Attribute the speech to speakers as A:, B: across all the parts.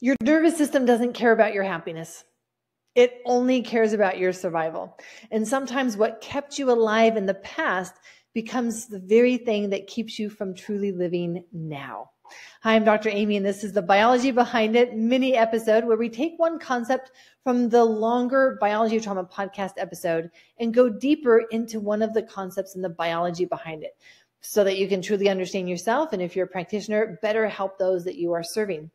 A: Your nervous system doesn't care about your happiness. It only cares about your survival. And sometimes what kept you alive in the past becomes the very thing that keeps you from truly living now. Hi, I'm Dr. Aimie, and this is the Biology Behind It mini episode where we take one concept from the longer Biology of Trauma podcast episode and go deeper into one of the concepts in the biology behind it so that you can truly understand yourself. And if you're a practitioner, better help those that you are serving.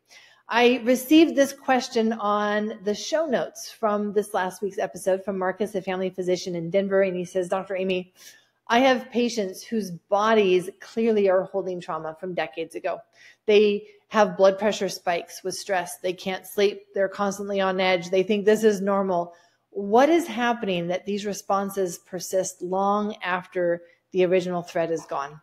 A: I received this question on the show notes from this last week's episode from Marcus, a family physician in Denver. And he says, Dr. Aimie, I have patients whose bodies clearly are holding trauma from decades ago. They have blood pressure spikes with stress. They can't sleep. They're constantly on edge. They think this is normal. What is happening that these responses persist long after the original threat is gone?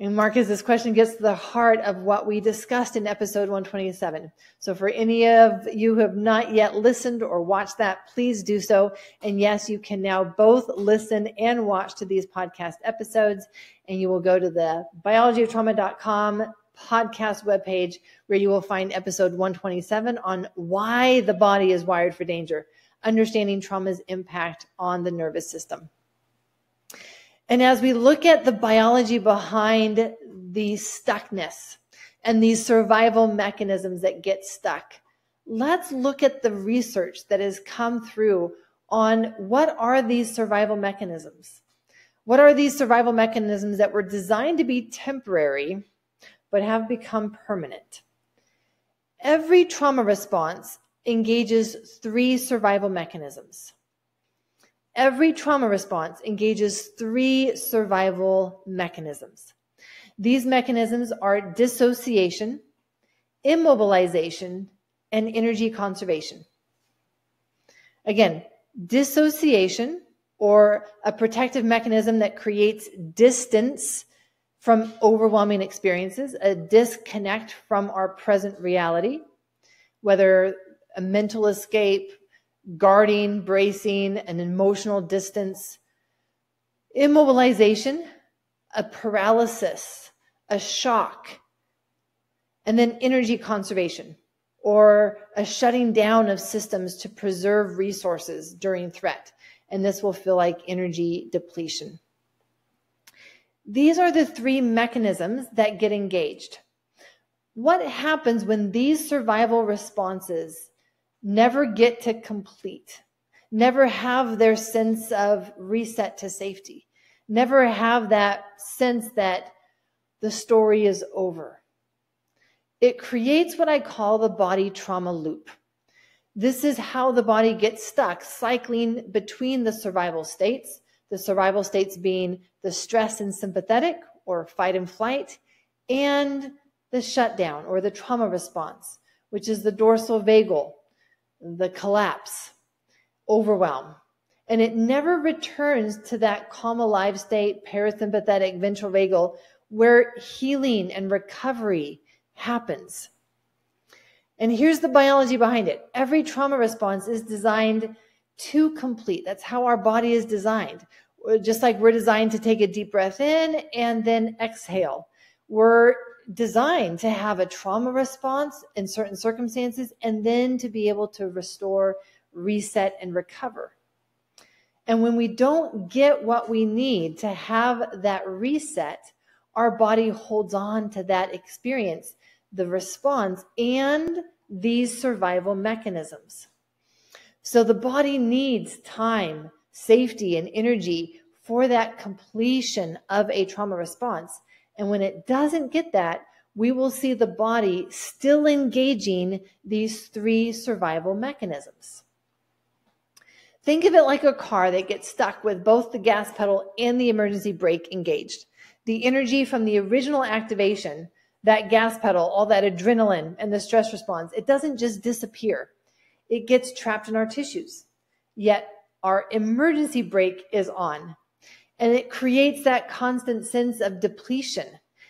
A: And Marcus, this question gets to the heart of what we discussed in episode 127. So for any of you who have not yet listened or watched that, please do so. And yes, you can now both listen and watch to these podcast episodes. And you will go to the biologyoftrauma.com podcast webpage where you will find episode 127 on why the body is wired for danger, understanding trauma's impact on the nervous system. And as we look at the biology behind the stuckness and these survival mechanisms that get stuck, let's look at the research that has come through on what are these survival mechanisms? What are these survival mechanisms that were designed to be temporary but have become permanent? Every trauma response engages three survival mechanisms. Every trauma response engages three survival mechanisms. These mechanisms are dissociation, immobilization, and energy conservation. Again, dissociation or a protective mechanism that creates distance from overwhelming experiences, a disconnect from our present reality, whether a mental escape, guarding, bracing, an emotional distance, immobilization, a paralysis, a shock, and then energy conservation or a shutting down of systems to preserve resources during threat. And this will feel like energy depletion. These are the three mechanisms that get engaged. What happens when these survival responses never get to complete, never have their sense of reset to safety, never have that sense that the story is over. It creates what I call the body trauma loop. This is how the body gets stuck, cycling between the survival states, the survival states being the stress and sympathetic or fight and flight, and the shutdown or the trauma response, which is the dorsal vagal the collapse, overwhelm. And it never returns to that calm, alive state, parasympathetic, ventral vagal, where healing and recovery happens. And here's the biology behind it. Every trauma response is designed to complete. That's how our body is designed. Just like we're designed to take a deep breath in and then exhale. We're designed to have a trauma response in certain circumstances and then to be able to restore, reset, and recover. And when we don't get what we need to have that reset, our body holds on to that experience, the response, and these survival mechanisms. So the body needs time, safety, and energy for that completion of a trauma response. And when it doesn't get that, we will see the body still engaging these three survival mechanisms. Think of it like a car that gets stuck with both the gas pedal and the emergency brake engaged. The energy from the original activation, that gas pedal, all that adrenaline and the stress response, it doesn't just disappear. It gets trapped in our tissues. Yet our emergency brake is on and it creates that constant sense of depletion.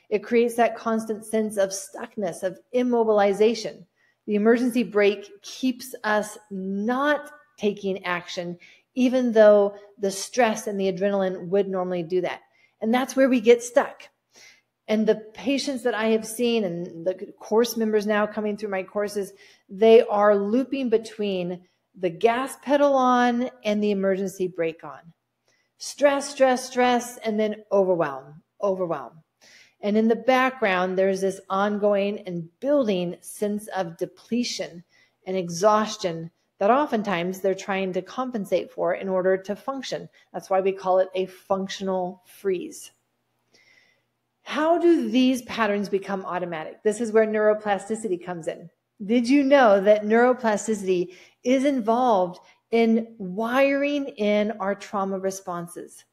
A: It creates that constant sense of stuckness, of immobilization. The emergency brake keeps us not taking action, even though the stress and the adrenaline would normally do that. And that's where we get stuck. And the patients that I have seen and the course members now coming through my courses, they are looping between the gas pedal on and the emergency brake on. Stress, stress, stress, and then overwhelm, overwhelm. And in the background, there's this ongoing and building sense of depletion and exhaustion that oftentimes they're trying to compensate for in order to function. That's why we call it a functional freeze. How do these patterns become automatic? This is where neuroplasticity comes in. Did you know that neuroplasticity is involved in wiring in our trauma responses?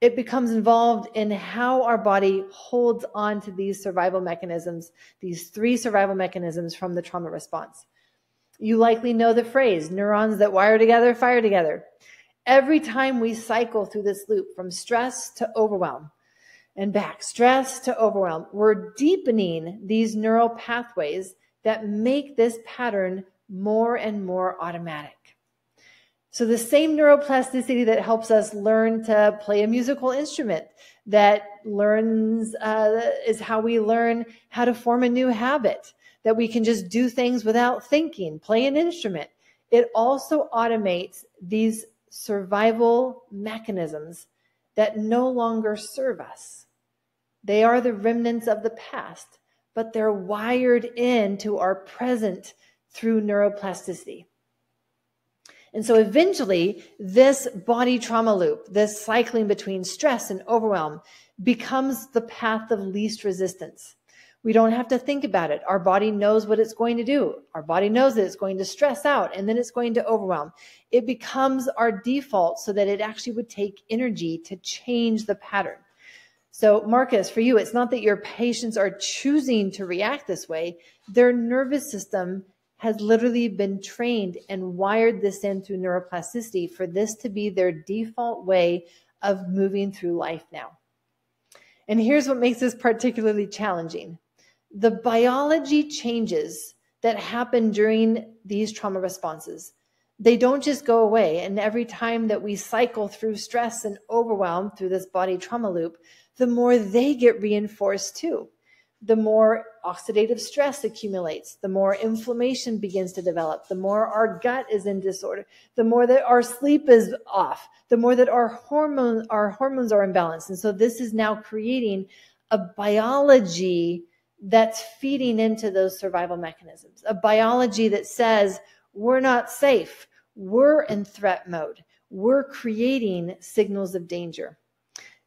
A: It becomes involved in how our body holds on to these survival mechanisms, these three survival mechanisms from the trauma response. You likely know the phrase neurons that wire together fire together. Every time we cycle through this loop from stress to overwhelm and back, stress to overwhelm, we're deepening these neural pathways that make this pattern more and more automatic. So the same neuroplasticity that helps us learn to play a musical instrument, that learns uh, is how we learn how to form a new habit, that we can just do things without thinking, play an instrument. It also automates these survival mechanisms that no longer serve us. They are the remnants of the past, but they're wired into our present through neuroplasticity. And so eventually, this body trauma loop, this cycling between stress and overwhelm, becomes the path of least resistance. We don't have to think about it. Our body knows what it's going to do. Our body knows that it's going to stress out and then it's going to overwhelm. It becomes our default so that it actually would take energy to change the pattern. So, Marcus, for you, it's not that your patients are choosing to react this way. Their nervous system has literally been trained and wired this in through neuroplasticity for this to be their default way of moving through life now. And here's what makes this particularly challenging. The biology changes that happen during these trauma responses. They don't just go away and every time that we cycle through stress and overwhelm through this body trauma loop the more they get reinforced too the more oxidative stress accumulates the more inflammation begins to develop the more our gut is in disorder the more that our sleep is off the more that our hormones our hormones are imbalanced and so this is now creating a biology that's feeding into those survival mechanisms, a biology that says we're not safe, we're in threat mode, we're creating signals of danger,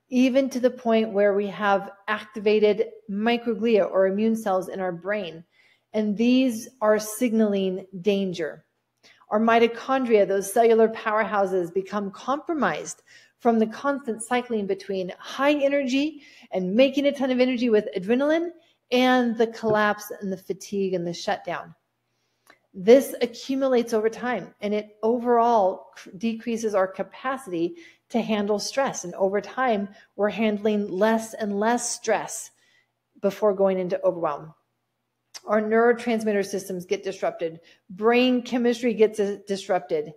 A: even to the point where we have activated microglia or immune cells in our brain. And these are signaling danger. Our mitochondria, those cellular powerhouses, become compromised from the constant cycling between high energy and making a ton of energy with adrenaline and the collapse and the fatigue and the shutdown. This accumulates over time and it overall decreases our capacity to handle stress. And over time, we're handling less and less stress before going into overwhelm. Our neurotransmitter systems get disrupted, brain chemistry gets disrupted.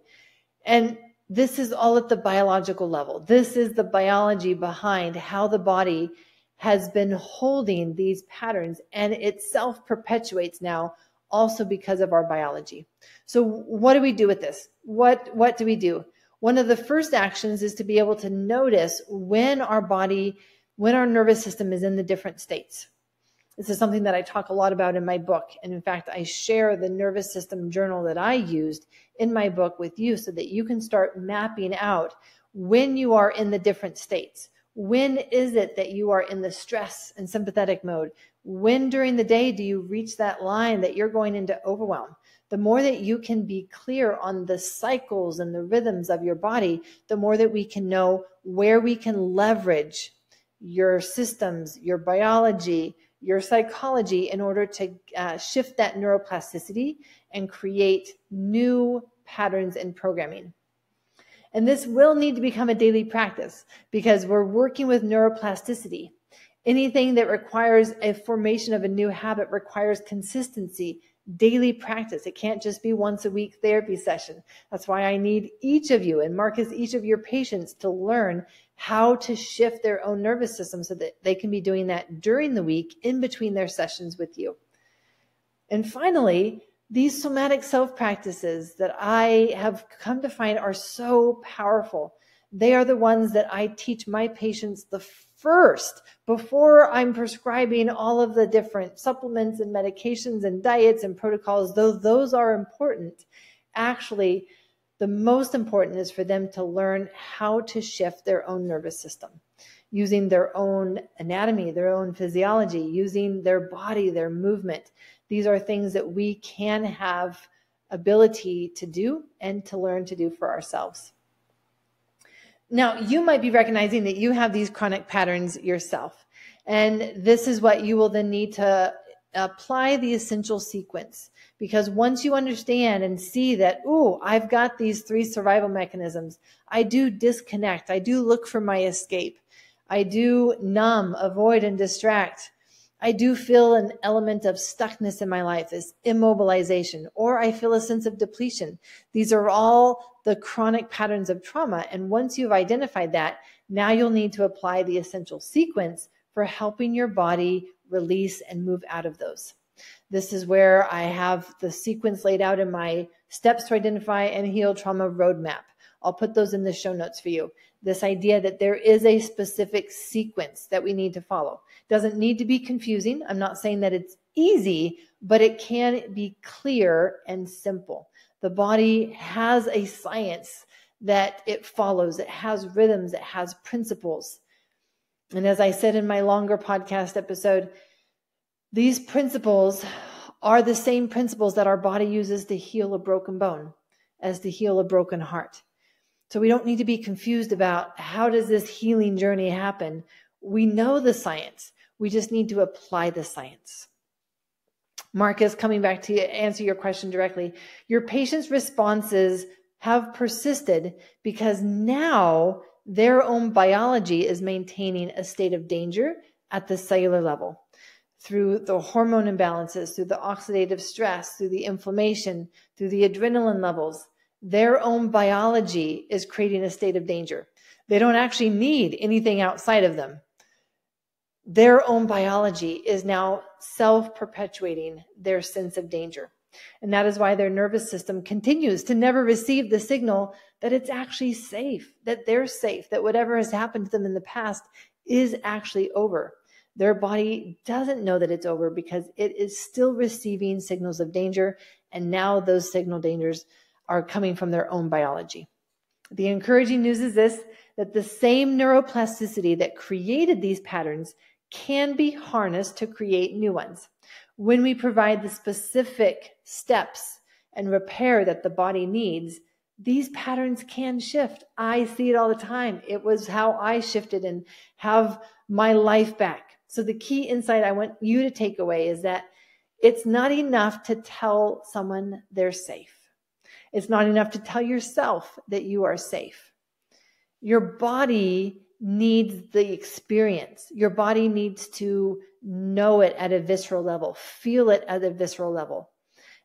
A: And this is all at the biological level. This is the biology behind how the body has been holding these patterns and it self perpetuates now also because of our biology. So what do we do with this? What what do we do? One of the first actions is to be able to notice when our body when our nervous system is in the different states. This is something that I talk a lot about in my book. And in fact, I share the nervous system journal that I used in my book with you so that you can start mapping out when you are in the different states. When is it that you are in the stress and sympathetic mode? When during the day do you reach that line that you're going into overwhelm? The more that you can be clear on the cycles and the rhythms of your body, the more that we can know where we can leverage your systems, your biology, your psychology in order to uh, shift that neuroplasticity and create new patterns in programming. And this will need to become a daily practice because we're working with neuroplasticity. Anything that requires a formation of a new habit requires consistency, daily practice. It can't just be once a week therapy session. That's why I need each of you and Marcus, each of your patients to learn how to shift their own nervous system so that they can be doing that during the week in between their sessions with you. And finally, these somatic self practices that I have come to find are so powerful. They are the ones that I teach my patients the first before I'm prescribing all of the different supplements and medications and diets and protocols, though those are important. Actually, the most important is for them to learn how to shift their own nervous system using their own anatomy, their own physiology, using their body, their movement. These are things that we can have ability to do and to learn to do for ourselves. Now, you might be recognizing that you have these chronic patterns yourself. And this is what you will then need to apply the essential sequence. Because once you understand and see that, oh, I've got these three survival mechanisms, I do disconnect, I do look for my escape, I do numb, avoid, and distract. I do feel an element of stuckness in my life, this immobilization, or I feel a sense of depletion. These are all the chronic patterns of trauma. And once you've identified that, now you'll need to apply the essential sequence for helping your body release and move out of those. This is where I have the sequence laid out in my steps to identify and heal trauma roadmap. I'll put those in the show notes for you. This idea that there is a specific sequence that we need to follow. Doesn't need to be confusing. I'm not saying that it's easy, but it can be clear and simple. The body has a science that it follows, it has rhythms, it has principles. And as I said in my longer podcast episode, these principles are the same principles that our body uses to heal a broken bone as to heal a broken heart. So we don't need to be confused about how does this healing journey happen? We know the science. We just need to apply the science. Marcus, coming back to answer your question directly, your patient's responses have persisted because now their own biology is maintaining a state of danger at the cellular level through the hormone imbalances, through the oxidative stress, through the inflammation, through the adrenaline levels. Their own biology is creating a state of danger. They don't actually need anything outside of them their own biology is now self perpetuating their sense of danger. And that is why their nervous system continues to never receive the signal that it's actually safe, that they're safe, that whatever has happened to them in the past is actually over. Their body doesn't know that it's over because it is still receiving signals of danger. And now those signal dangers are coming from their own biology. The encouraging news is this that the same neuroplasticity that created these patterns can be harnessed to create new ones. When we provide the specific steps and repair that the body needs, these patterns can shift. I see it all the time. It was how I shifted and have my life back. So the key insight I want you to take away is that it's not enough to tell someone they're safe. It's not enough to tell yourself that you are safe. Your body needs the experience. Your body needs to know it at a visceral level, feel it at a visceral level.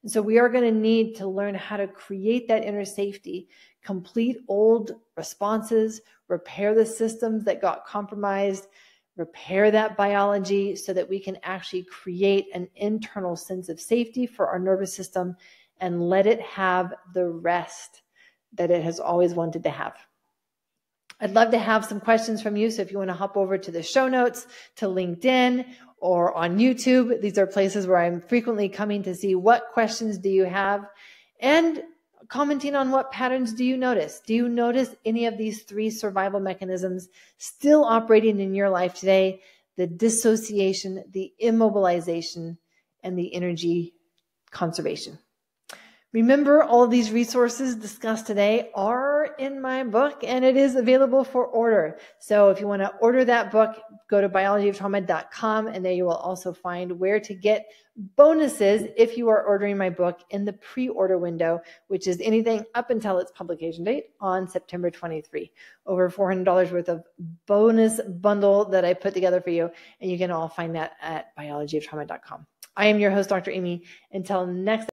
A: And so we are going to need to learn how to create that inner safety, complete old responses, repair the systems that got compromised, repair that biology so that we can actually create an internal sense of safety for our nervous system and let it have the rest that it has always wanted to have. I'd love to have some questions from you. So if you want to hop over to the show notes, to LinkedIn or on YouTube, these are places where I'm frequently coming to see what questions do you have and commenting on what patterns do you notice? Do you notice any of these three survival mechanisms still operating in your life today? The dissociation, the immobilization, and the energy conservation. Remember, all these resources discussed today are in my book and it is available for order. So if you want to order that book, go to biologyoftrauma.com and there you will also find where to get bonuses if you are ordering my book in the pre-order window, which is anything up until its publication date on September 23. Over $400 worth of bonus bundle that I put together for you. And you can all find that at biologyoftrauma.com. I am your host, Dr. Aimie. Until next